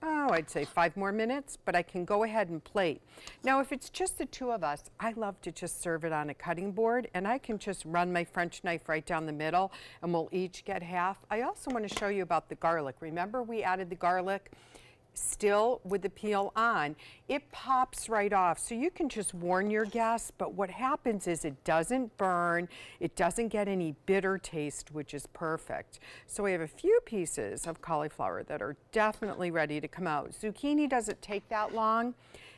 oh, I'd say five more minutes, but I can go ahead and plate. Now, if it's just the two of us, I love to just serve it on a cutting board, and I can just run my French knife right down the middle, and we'll each get half. I also want to show you about the garlic. Remember we added the garlic? Still with the peel on, it pops right off. So you can just warn your guests, but what happens is it doesn't burn, it doesn't get any bitter taste, which is perfect. So we have a few pieces of cauliflower that are definitely ready to come out. Zucchini doesn't take that long.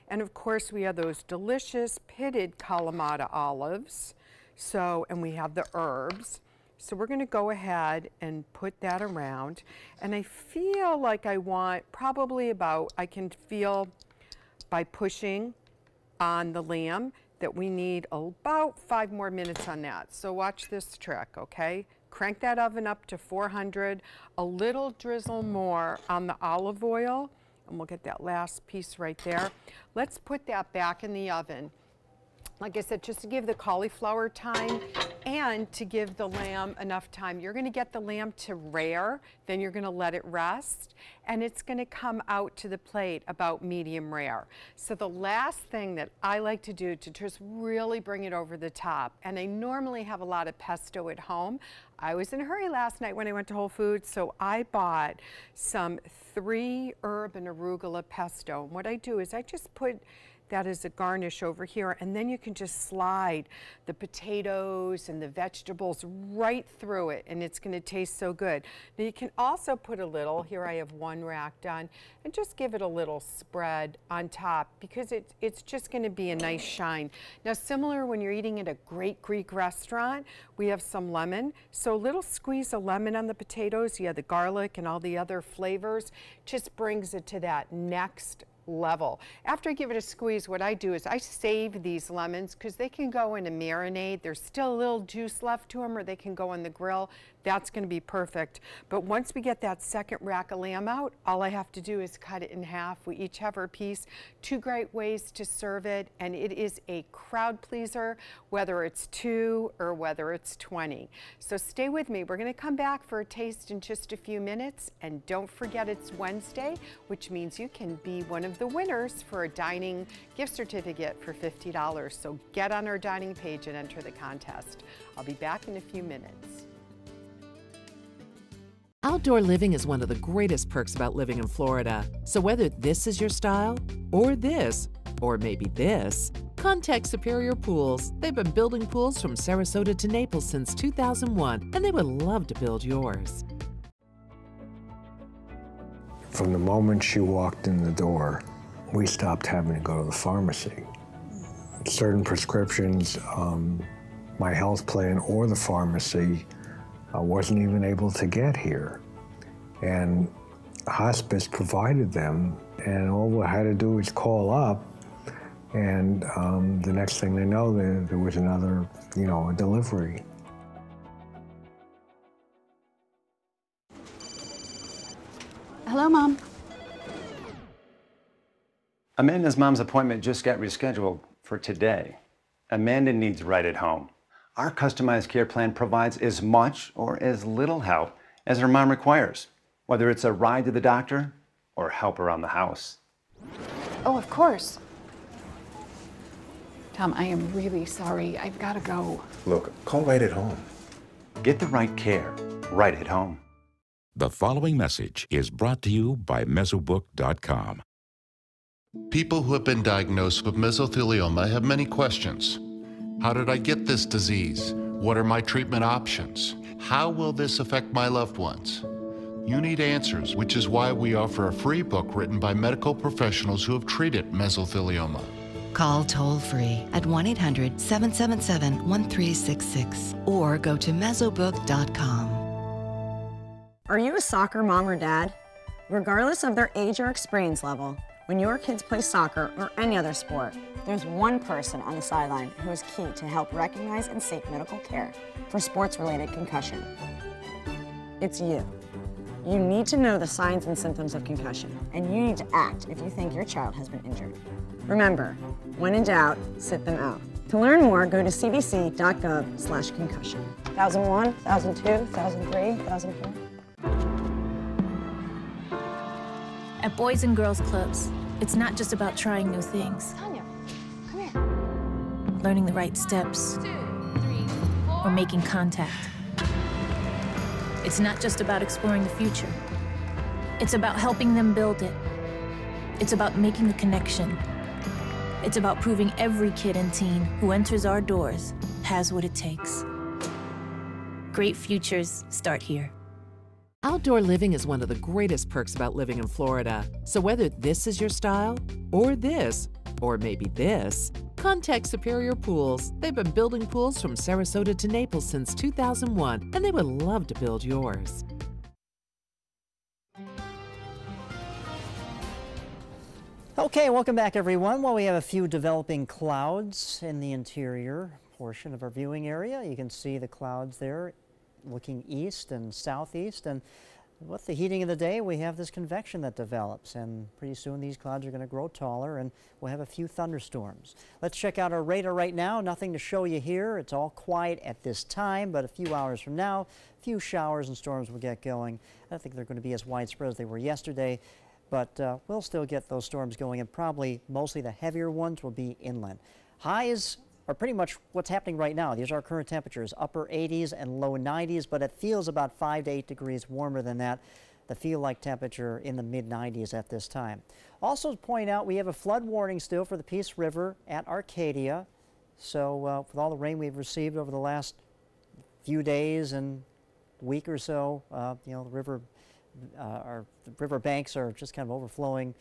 And of course we have those delicious pitted Kalamata olives. So, and we have the herbs. So we're going to go ahead and put that around. And I feel like I want probably about, I can feel by pushing on the lamb that we need about five more minutes on that. So watch this trick, okay? Crank that oven up to 400, a little drizzle more on the olive oil, and we'll get that last piece right there. Let's put that back in the oven like I said, just to give the cauliflower time and to give the lamb enough time. You're going to get the lamb to rare, then you're going to let it rest, and it's going to come out to the plate about medium rare. So the last thing that I like to do to just really bring it over the top, and I normally have a lot of pesto at home. I was in a hurry last night when I went to Whole Foods, so I bought some three herb and arugula pesto. And what I do is I just put that as a garnish over here. And then you can just slide the potatoes and the vegetables right through it and it's gonna taste so good. Now you can also put a little, here I have one rack done, and just give it a little spread on top because it, it's just gonna be a nice shine. Now similar when you're eating at a great Greek restaurant, we have some lemon. So a little squeeze of lemon on the potatoes, you have the garlic and all the other flavors, just brings it to that next level. After I give it a squeeze, what I do is I save these lemons because they can go in a marinade. There's still a little juice left to them or they can go on the grill. That's going to be perfect. But once we get that second rack of lamb out, all I have to do is cut it in half. We each have our piece. Two great ways to serve it, and it is a crowd pleaser, whether it's two or whether it's 20. So stay with me. We're going to come back for a taste in just a few minutes, and don't forget it's Wednesday, which means you can be one of the winners for a dining gift certificate for $50. So get on our dining page and enter the contest. I'll be back in a few minutes. Outdoor living is one of the greatest perks about living in Florida. So whether this is your style, or this, or maybe this, contact Superior Pools. They've been building pools from Sarasota to Naples since 2001, and they would love to build yours. From the moment she walked in the door, we stopped having to go to the pharmacy. Certain prescriptions, um, my health plan or the pharmacy I wasn't even able to get here. And hospice provided them, and all we had to do was call up, and um, the next thing they know, there, there was another, you know, a delivery. Hello, Mom. Amanda's mom's appointment just got rescheduled for today. Amanda needs right at home. Our customized care plan provides as much or as little help as her mom requires, whether it's a ride to the doctor or help around the house. Oh, of course. Tom, I am really sorry. I've got to go. Look, call right at home. Get the right care right at home. The following message is brought to you by Mesobook.com. People who have been diagnosed with mesothelioma have many questions. How did I get this disease? What are my treatment options? How will this affect my loved ones? You need answers, which is why we offer a free book written by medical professionals who have treated mesothelioma. Call toll free at 1 800 777 1366 or go to mesobook.com. Are you a soccer mom or dad? Regardless of their age or experience level, when your kids play soccer or any other sport, there's one person on the sideline who is key to help recognize and seek medical care for sports-related concussion. It's you. You need to know the signs and symptoms of concussion, and you need to act if you think your child has been injured. Remember, when in doubt, sit them out. To learn more, go to cdc.gov slash concussion. 1001, 1002, 1003, 1004. At Boys and Girls Clubs, it's not just about trying new things. Tanya, come here. Learning the right steps. Or making contact. It's not just about exploring the future. It's about helping them build it. It's about making the connection. It's about proving every kid and teen who enters our doors has what it takes. Great futures start here. Outdoor living is one of the greatest perks about living in Florida. So whether this is your style, or this, or maybe this, contact Superior Pools. They've been building pools from Sarasota to Naples since 2001, and they would love to build yours. Okay, welcome back everyone. Well, we have a few developing clouds in the interior portion of our viewing area. You can see the clouds there looking east and southeast and with the heating of the day, we have this convection that develops, and pretty soon these clouds are going to grow taller, and we'll have a few thunderstorms. Let's check out our radar right now. Nothing to show you here. It's all quiet at this time, but a few hours from now, a few showers and storms will get going. I don't think they're going to be as widespread as they were yesterday, but uh, we'll still get those storms going, and probably mostly the heavier ones will be inland. Highs are pretty much what's happening right now. These are our current temperatures, upper 80s and low 90s, but it feels about 5 to 8 degrees warmer than that. The feel like temperature in the mid 90s at this time. Also point out, we have a flood warning still for the Peace River at Arcadia. So uh, with all the rain we've received over the last few days and week or so, uh, you know, the river, uh, our the river banks are just kind of overflowing.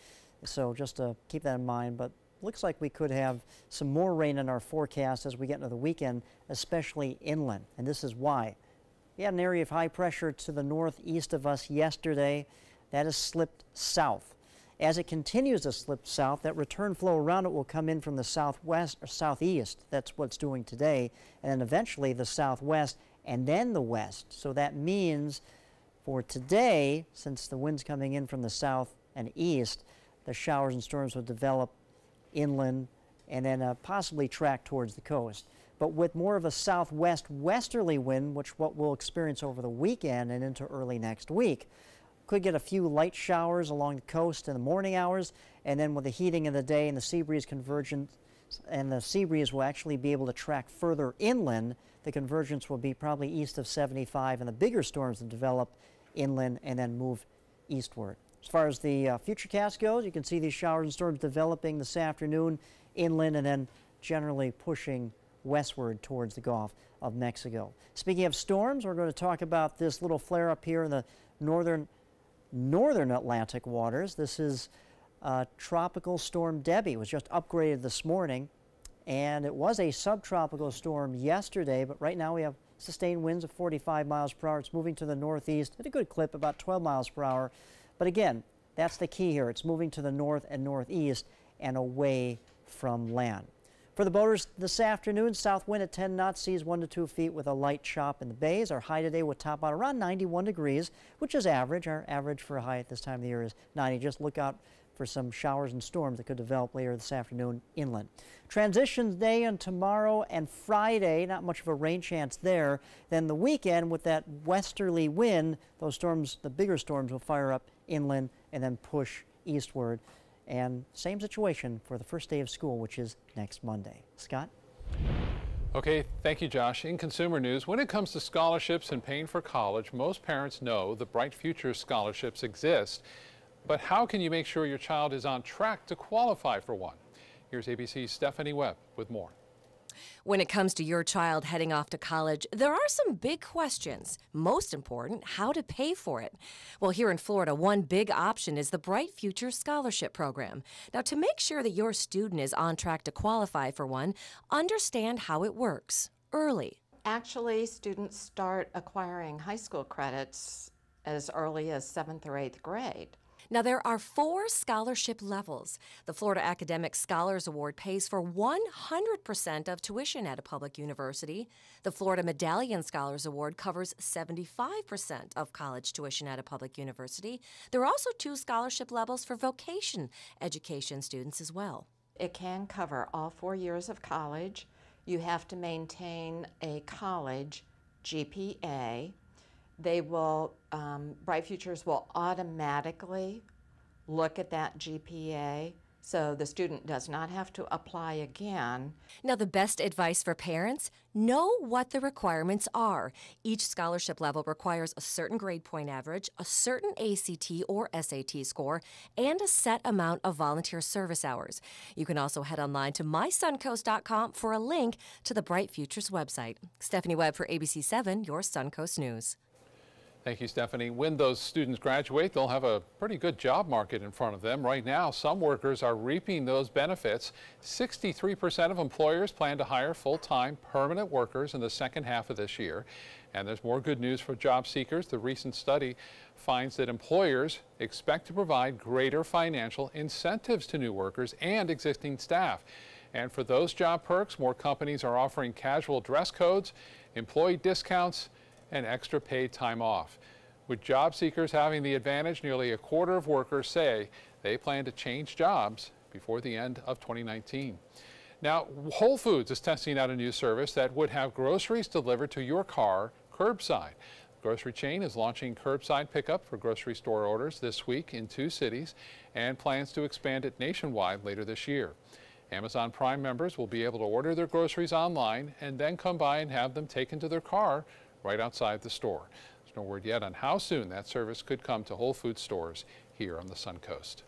So just to keep that in mind. But looks like we could have some more rain in our forecast as we get into the weekend, especially inland. And this is why. We had an area of high pressure to the northeast of us yesterday. That has slipped south. As it continues to slip south, that return flow around it will come in from the southwest or southeast. That's what's doing today. And then eventually the southwest and then the west. So that means for today, since the wind's coming in from the south and east, the showers and storms will develop inland and then uh, possibly track towards the coast. But with more of a southwest westerly wind, which what we'll experience over the weekend and into early next week, could get a few light showers along the coast in the morning hours, and then with the heating of the day and the sea breeze convergence, and the sea breeze will actually be able to track further inland. The convergence will be probably east of 75, and the bigger storms will develop inland and then move eastward. As far as the uh, futurecast goes, you can see these showers and storms developing this afternoon inland and then generally pushing westward towards the Gulf of Mexico. Speaking of storms, we're going to talk about this little flare up here in the northern northern Atlantic waters. This is uh, Tropical Storm Debbie. It was just upgraded this morning, and it was a subtropical storm yesterday, but right now we have sustained winds of 45 miles per hour. It's moving to the northeast at a good clip, about 12 miles per hour. But again, that's the key here. It's moving to the north and northeast and away from land. For the boaters this afternoon, south wind at 10 knots, seas 1 to 2 feet with a light chop in the bays. Our high today will top out around 91 degrees, which is average. Our average for a high at this time of the year is 90. Just look out for some showers and storms that could develop later this afternoon inland. Transitions day and tomorrow and Friday, not much of a rain chance there. Then the weekend with that westerly wind, those storms, the bigger storms will fire up inland and then push eastward. And same situation for the first day of school, which is next Monday. Scott? Okay, thank you, Josh. In consumer news, when it comes to scholarships and paying for college, most parents know the Bright Futures scholarships exist. But how can you make sure your child is on track to qualify for one? Here's ABC's Stephanie Webb with more. When it comes to your child heading off to college, there are some big questions. Most important, how to pay for it. Well, here in Florida, one big option is the Bright Future Scholarship Program. Now, to make sure that your student is on track to qualify for one, understand how it works early. Actually, students start acquiring high school credits as early as seventh or eighth grade. Now, there are four scholarship levels. The Florida Academic Scholars Award pays for 100% of tuition at a public university. The Florida Medallion Scholars Award covers 75% of college tuition at a public university. There are also two scholarship levels for vocation education students as well. It can cover all four years of college. You have to maintain a college GPA they will, um, Bright Futures will automatically look at that GPA so the student does not have to apply again. Now, the best advice for parents know what the requirements are. Each scholarship level requires a certain grade point average, a certain ACT or SAT score, and a set amount of volunteer service hours. You can also head online to mysuncoast.com for a link to the Bright Futures website. Stephanie Webb for ABC7, your Suncoast News. Thank you, Stephanie. When those students graduate, they'll have a pretty good job market in front of them. Right now, some workers are reaping those benefits. 63% of employers plan to hire full-time permanent workers in the second half of this year. And there's more good news for job seekers. The recent study finds that employers expect to provide greater financial incentives to new workers and existing staff. And for those job perks, more companies are offering casual dress codes, employee discounts, and extra paid time off. With job seekers having the advantage, nearly a quarter of workers say they plan to change jobs before the end of 2019. Now, Whole Foods is testing out a new service that would have groceries delivered to your car curbside. The grocery chain is launching curbside pickup for grocery store orders this week in two cities and plans to expand it nationwide later this year. Amazon Prime members will be able to order their groceries online and then come by and have them taken to their car right outside the store. There's no word yet on how soon that service could come to Whole Foods stores here on the Suncoast.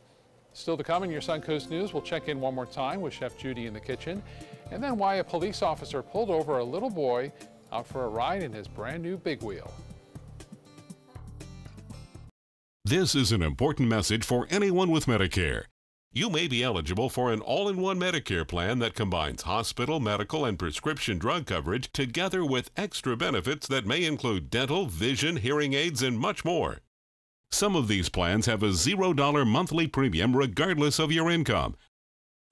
Still to come in your Suncoast News, we'll check in one more time with Chef Judy in the kitchen, and then why a police officer pulled over a little boy out for a ride in his brand new big wheel. This is an important message for anyone with Medicare. You may be eligible for an all in one Medicare plan that combines hospital, medical, and prescription drug coverage together with extra benefits that may include dental, vision, hearing aids, and much more. Some of these plans have a $0 monthly premium regardless of your income.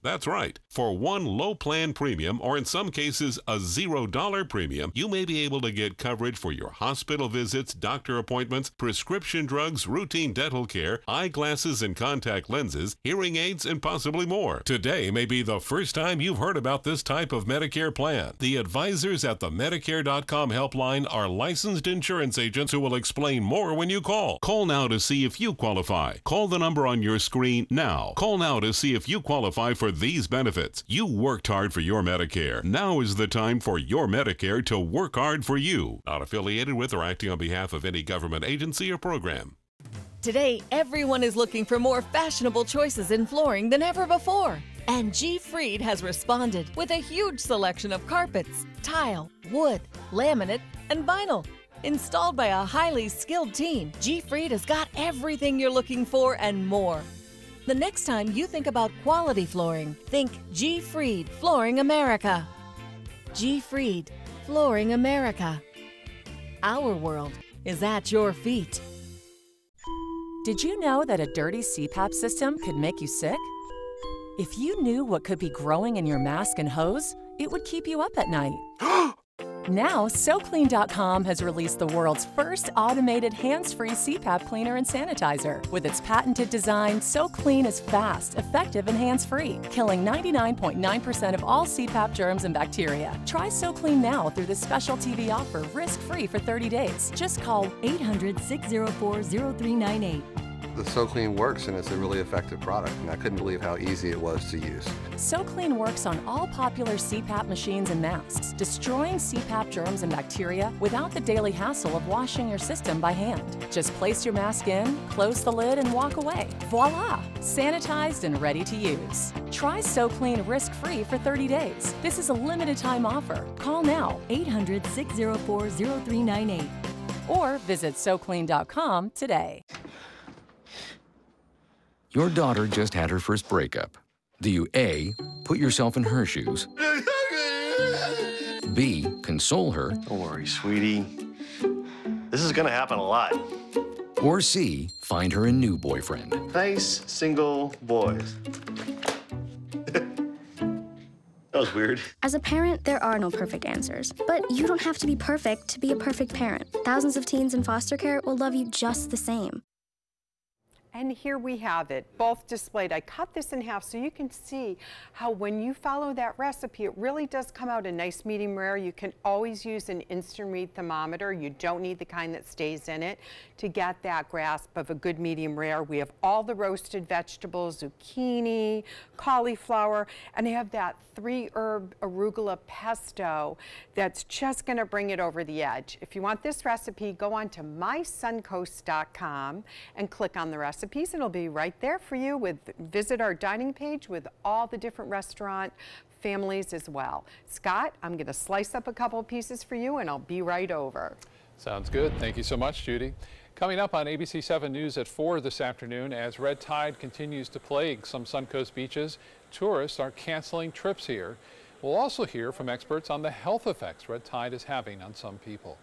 That's right. For one low plan premium, or in some cases a $0 premium, you may be able to get coverage for your hospital visits, doctor appointments, prescription drugs, routine dental care, eyeglasses and contact lenses, hearing aids, and possibly more. Today may be the first time you've heard about this type of Medicare plan. The advisors at the Medicare.com helpline are licensed insurance agents who will explain more when you call. Call now to see if you qualify. Call the number on your screen now. Call now to see if you qualify for these benefits. You worked hard for your Medicare. Now is the time for your Medicare to work hard for you. Not affiliated with or acting on behalf of any government agency or program. Today, everyone is looking for more fashionable choices in flooring than ever before. And G. Fried has responded with a huge selection of carpets, tile, wood, laminate, and vinyl. Installed by a highly skilled team, G. Fried has got everything you're looking for and more. The next time you think about quality flooring, think G Fried Flooring America. G Fried Flooring America. Our world is at your feet. Did you know that a dirty CPAP system could make you sick? If you knew what could be growing in your mask and hose, it would keep you up at night. Now, SoClean.com has released the world's first automated hands-free CPAP cleaner and sanitizer. With its patented design, SoClean is fast, effective, and hands-free, killing 99.9% of all CPAP germs and bacteria. Try SoClean now through this special TV offer, risk-free for 30 days. Just call 800-604-0398. The SoClean works and it's a really effective product, and I couldn't believe how easy it was to use. SoClean works on all popular CPAP machines and masks, destroying CPAP germs and bacteria without the daily hassle of washing your system by hand. Just place your mask in, close the lid, and walk away. Voila! Sanitized and ready to use. Try SoClean risk-free for 30 days. This is a limited time offer. Call now 800-604-0398 or visit SoClean.com today. Your daughter just had her first breakup. Do you A, put yourself in her shoes? B, console her? Don't worry, sweetie. This is gonna happen a lot. Or C, find her a new boyfriend? Nice single boys. that was weird. As a parent, there are no perfect answers. But you don't have to be perfect to be a perfect parent. Thousands of teens in foster care will love you just the same. And here we have it, both displayed. I cut this in half so you can see how when you follow that recipe, it really does come out a nice medium rare. You can always use an instant read thermometer. You don't need the kind that stays in it to get that grasp of a good medium rare. We have all the roasted vegetables, zucchini, cauliflower, and I have that three herb arugula pesto that's just gonna bring it over the edge. If you want this recipe, go on to mysuncoast.com and click on the recipes. It'll be right there for you with visit our dining page with all the different restaurant families as well. Scott, I'm gonna slice up a couple pieces for you and I'll be right over. Sounds good. Thank you so much, Judy. Coming up on ABC 7 News at 4 this afternoon, as red tide continues to plague some Suncoast beaches, tourists are canceling trips here. We'll also hear from experts on the health effects red tide is having on some people.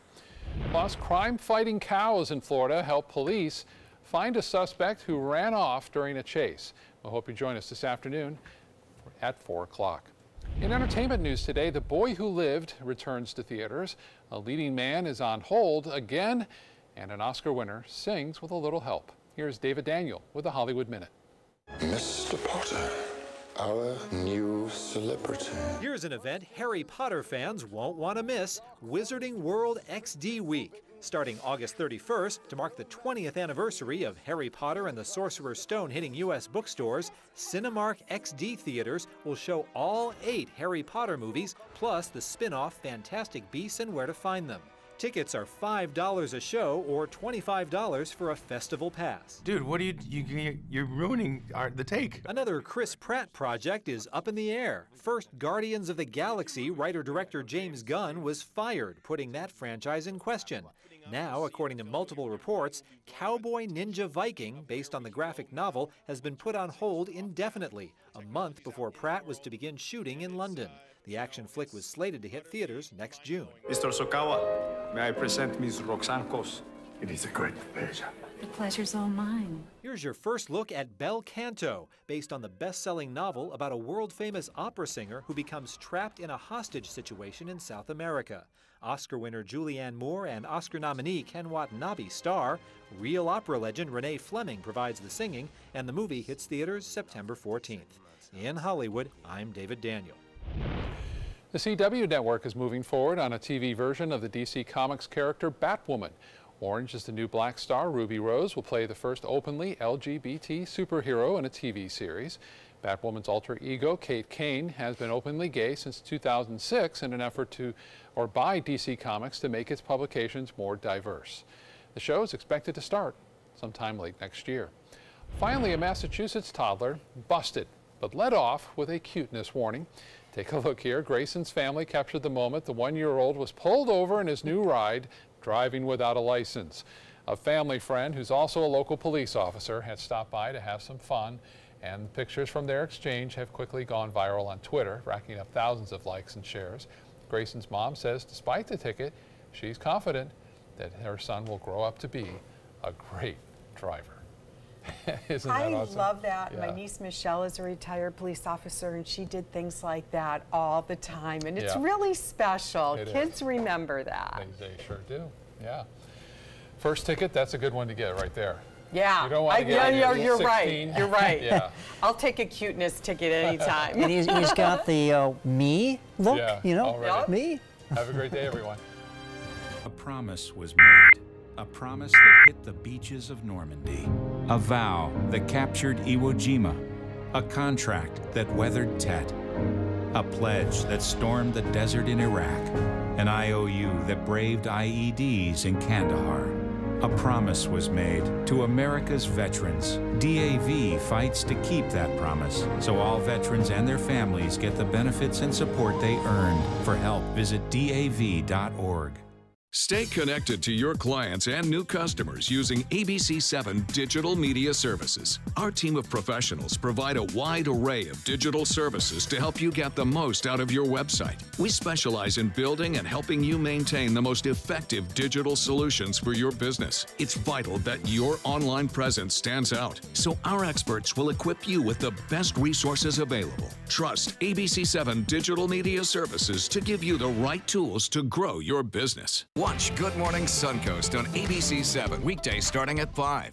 Plus, crime-fighting cows in Florida help police find a suspect who ran off during a chase. we'll hope you join us this afternoon at 4 o'clock. In entertainment news today, The Boy Who Lived returns to theaters. A leading man is on hold again And an Oscar winner sings with a little help. Here's David Daniel with the Hollywood Minute. Mr. Potter, our new celebrity. Here's an event Harry Potter fans won't want to miss Wizarding World XD Week. Starting August 31st to mark the 20th anniversary of Harry Potter and the Sorcerer's Stone hitting U.S. bookstores, Cinemark XD theaters will show all eight Harry Potter movies, plus the spin off Fantastic Beasts and Where to Find Them. Tickets are $5 a show or $25 for a festival pass. Dude, what are you, you you're ruining our, the take. Another Chris Pratt project is up in the air. First Guardians of the Galaxy writer-director James Gunn was fired, putting that franchise in question. Now, according to multiple reports, Cowboy Ninja Viking, based on the graphic novel, has been put on hold indefinitely, a month before Pratt was to begin shooting in London. The action flick was slated to hit theaters next June. Mr. Sokawa, may I present Ms. Roxane Coss? It is a great pleasure. The pleasure's all mine. Here's your first look at Bel Canto, based on the best selling novel about a world famous opera singer who becomes trapped in a hostage situation in South America. Oscar winner Julianne Moore and Oscar nominee Ken Watanabe star. Real opera legend Renee Fleming provides the singing, and the movie hits theaters September 14th. In Hollywood, I'm David Daniel. The CW network is moving forward on a TV version of the DC Comics character Batwoman. Orange is the new Black Star. Ruby Rose will play the first openly LGBT superhero in a TV series. Batwoman's alter ego, Kate Kane, has been openly gay since 2006 in an effort to, or by DC Comics to make its publications more diverse. The show is expected to start sometime late next year. Finally, a Massachusetts toddler busted, but let off with a cuteness warning. Take a look here. Grayson's family captured the moment the one-year-old was pulled over in his new ride, driving without a license. A family friend, who's also a local police officer, had stopped by to have some fun, and pictures from their exchange have quickly gone viral on Twitter, racking up thousands of likes and shares. Grayson's mom says despite the ticket, she's confident that her son will grow up to be a great driver. Isn't that I awesome? love that. Yeah. My niece Michelle is a retired police officer, and she did things like that all the time, and it's Yeah. really special. It is. Kids remember that. They, they sure do. Yeah. First ticket, that's a good one to get right there. Yeah, You don't want I, to get yeah, on yeah, you're right. You're right. yeah. I'll take a cuteness ticket anytime. and he's, he's got the uh, me look, Yeah, you know, already. me. Have a great day, everyone. A promise was made. A promise that hit the beaches of Normandy. A vow that captured Iwo Jima. A contract that weathered Tet. A pledge that stormed the desert in Iraq. An IOU that braved IEDs in Kandahar. A promise was made to America's veterans. DAV fights to keep that promise so all veterans and their families get the benefits and support they earned. For help, visit DAV.org. Stay connected to your clients and new customers using ABC7 Digital Media Services. Our team of professionals provide a wide array of digital services to help you get the most out of your website. We specialize in building and helping you maintain the most effective digital solutions for your business. It's vital that your online presence stands out, so our experts will equip you with the best resources available. Trust ABC7 Digital Media Services to give you the right tools to grow your business. Watch Good Morning Suncoast on ABC7, weekdays starting at 5.